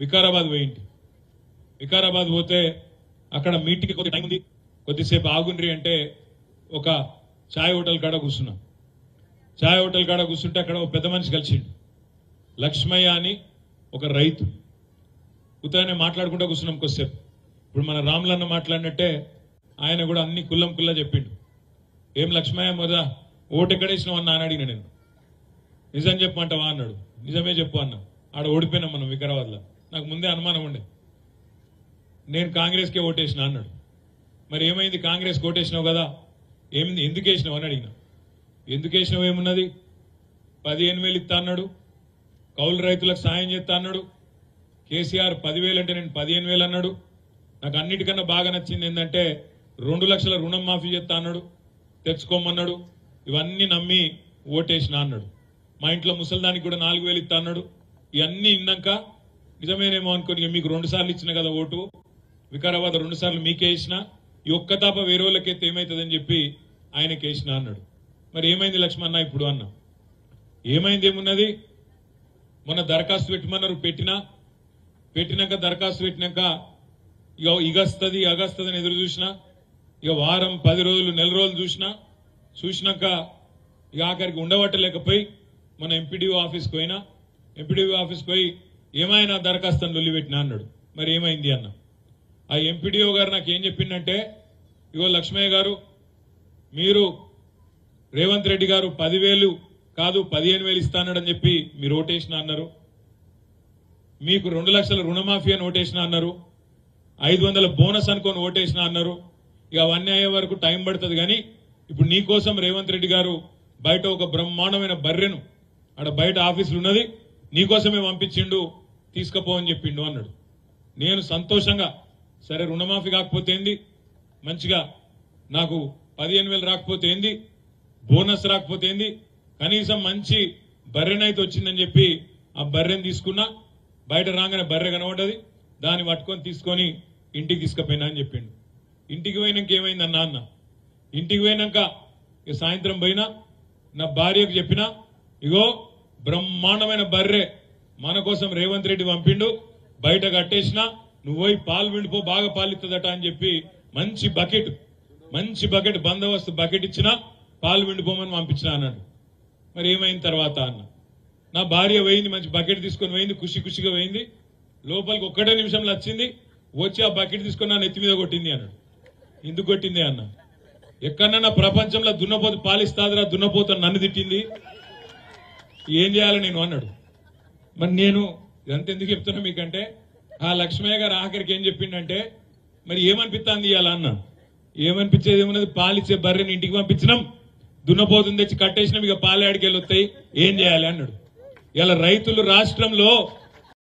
వికారాబాద్ వేయండి వికారాబాద్ పోతే అక్కడ మీటింగ్ కొద్ది టైం ఉంది. కొద్దిసేపు ఆగుండ్రి అంటే ఒక ఛాయ్ హోటల్ కాడ కూర్చున్నాం. ఛాయ్ హోటల్ కాడ కూర్చుంటే అక్కడ ఒక పెద్ద మనిషి కలిసిండు. లక్ష్మయ్య అని ఒక రైతు. ఉత్తగానే మాట్లాడుకుంటూ కూర్చున్నాం కొద్దిసేపు. ఇప్పుడు మన రాములన్న మాట్లాడినట్టే ఆయన కూడా అన్ని కుల్లం కుల్లా చెప్పిండు. ఏం లక్ష్మయ్య మొద ఓటు ఎక్కడేసినావు అన్న అని అడిగిన నేను. నిజం చెప్పమంటావా? అన్నాడు. నిజమే చెప్పు అన్న. ఆడ ఓడిపోయినాం మనం వికారాబాద్లో. నాకు ముందే అనుమానం ఉండే. నేను కాంగ్రెస్కే ఓటేసిన అన్నాడు. మరి ఏమైంది కాంగ్రెస్ ఓటేసినావు కదా? ఏమింది? ఎందుకు వేసినావు అని అడిగిన. ఎందుకు వేసినావు ఏమున్నది? పదిహేను వేలు ఇస్తా అన్నాడు. కౌలు రైతులకు సాయం చేస్తా అన్నాడు. కేసీఆర్ పదివేలు అంటే నేను పదిహేను వేలు అన్నాడు. నాకు అన్నిటికన్నా బాగా నచ్చింది ఏంటంటే రెండు లక్షల రుణం మాఫీ చేస్తా అన్నాడు. తెచ్చుకోమన్నాడు. ఇవన్నీ నమ్మి ఓటేసిన అన్నాడు. మా ఇంట్లో ముసల్దానికి కూడా నాలుగు వేలు ఇస్తా అన్నాడు. ఇవన్నీ ఇన్నాక నిజమేనేమో అనుకోని ఇక మీకు రెండు సార్లు ఇచ్చిన కదా ఓటు. వికారాబాద్ రెండు సార్లు మీకే ఇచ్చిన. ఈ ఒక్క తాప వేరే వాళ్ళకైతే ఏమవుతుందని చెప్పి ఆయనకి వేసిన అన్నాడు. మరి ఏమైంది లక్ష్మణ ఇప్పుడు అన్న? ఏమైంది ఏమున్నది? మొన్న దరఖాస్తు పెట్టమన్నారు పెట్టినా. పెట్టినాక దరఖాస్తు పెట్టినాక ఇక ఇగస్తుంది అగస్తుంది ఎదురు చూసినా. ఇక వారం పది రోజులు నెల రోజులు చూసినా. చూసినాక ఇక ఆఖరికి ఉండబట్టలేకపోయి మన ఎంపీడీఓ ఆఫీస్కి పోయినా. ఎంపీడీఓ ఆఫీస్కి పోయి ఏమైనా దరఖాస్తును లొల్లిపెట్టినా అన్నాడు. మరి ఏమైంది అన్న? ఆ ఎంపీడీఓ గారు నాకు ఏం చెప్పిందంటే ఇగో లక్ష్మయ్య గారు మీరు రేవంత్ రెడ్డి గారు పదివేలు కాదు పదిహేను వేలు ఇస్తానని చెప్పి మీరు ఓటేసిన అన్నారు. మీకు రెండు లక్షల రుణమాఫీ అని ఓటేసిన అన్నారు. ఐదు వందల బోనస్ అనుకొని ఓటేసిన అన్నారు. ఇక అవన్నీ అయ్యే వరకు టైం పడుతుంది కానీ ఇప్పుడు నీకోసం రేవంత్ రెడ్డి గారు బయట ఒక బ్రహ్మాండమైన బర్రెను అక్కడ బయట ఆఫీసులు ఉన్నది నీకోసమే పంపించిండు తీసుకపో అని చెప్పిండు అన్నాడు. నేను సంతోషంగా సరే రుణమాఫీ కాకపోతే ఏంది? మంచిగా నాకు పదిహేను వేలు రాకపోతే ఏంది? బోనస్ రాకపోతే ఏంది? కనీసం మంచి బర్రెనైతే వచ్చిందని చెప్పి ఆ బర్రెని తీసుకున్నా బయట రాగానే బర్రె కనబడ్డది దాన్ని పట్టుకొని తీసుకొని ఇంటికి తీసుకుపోయినా అని చెప్పిండు. ఇంటికి పోయినాక ఏమైంది అన్న అన్న? ఇంటికి పోయినాక ఇక సాయంత్రం పోయినా నా భార్యకు చెప్పినా ఇగో బ్రహ్మాండమైన బర్రె మన కోసం రేవంత్ రెడ్డి పంపిండు. బయట కట్టేసిన నువ్వు పోయి పాలు విండిపో బాగా పాలిస్తుందట అని చెప్పి మంచి బకెట్ మంచి బకెట్ బందోబస్తు బకెట్ ఇచ్చిన పాలు విండిపోమని పంపించిన అన్నాడు. మరి ఏమైంది తర్వాత అన్న? నా భార్య పోయింది మంచి బకెట్ తీసుకొని పోయింది ఖుషి ఖుషిగా పోయింది. లోపలికి ఒక్కటే నిమిషంలో వచ్చింది వచ్చి ఆ బకెట్ తీసుకొని నా నెత్తి మీద కొట్టింది అన్నాడు. ఎందుకు కొట్టింది అన్న? ఎక్కడన్నా ప్రపంచంలో దున్నపోతు పాలిస్తాదిరా దున్నపోత నన్ను తిట్టింది. ఏం చేయాలి నేను అన్నాడు. మరి నేను ఇదంతా ఎందుకు చెప్తున్నా మీకంటే? ఆ లక్ష్మయ్య గారు ఆఖరికి ఏం చెప్పిండంటే మరి ఏమనిపిస్తుంది ఇవాళ అన్న? ఏమనిపించేది ఏమున్నది? పాలిచ్చే బర్రెని ఇంటికి పంపించినాం. దున్నపోతుంది తెచ్చి కట్టేసినాం ఇక పాలేడికి వెళ్ళొస్తాయి ఏం చేయాలి అన్నాడు. ఇలా రైతులు రాష్ట్రంలో